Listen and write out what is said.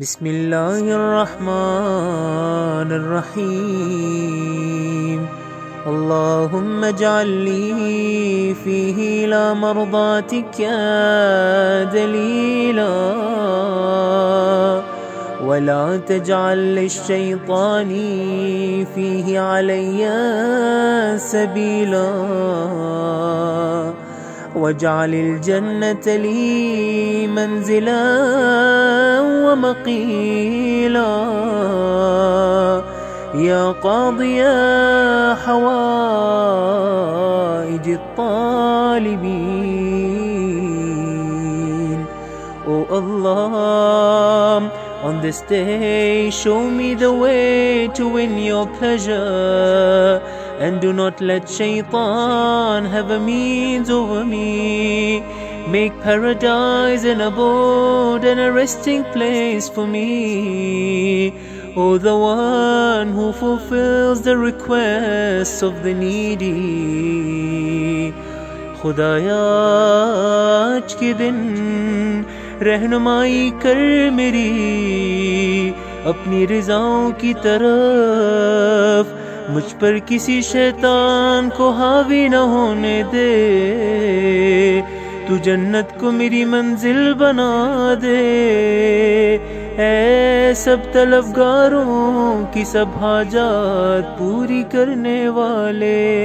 بسم الله الرحمن الرحيم اللهم اجعل لي فيه إلى مرضاتك دليلا ولا تجعل للشيطان فيه علي سبيلا واجعل الجنة لي منزلا ومقيلا. يا قاضي حوائج الطالبين. O Allah, on this day show me the way to win your pleasure and do not let shaitan have a means over me. Make paradise an abode and a resting place for me. O oh, the one who fulfills the requests of the needy. خدایا آج کے دن रहनुमाई कर मेरी, अपनी रजाओं की तरफ़। मुझ पर किसी शैतान को हावी न होने दे। तू जन्नत को मेरी मंजिल बना दे। ऐ सब तलबगारों की सब हाजात पूरी करने वाले।